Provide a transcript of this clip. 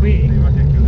we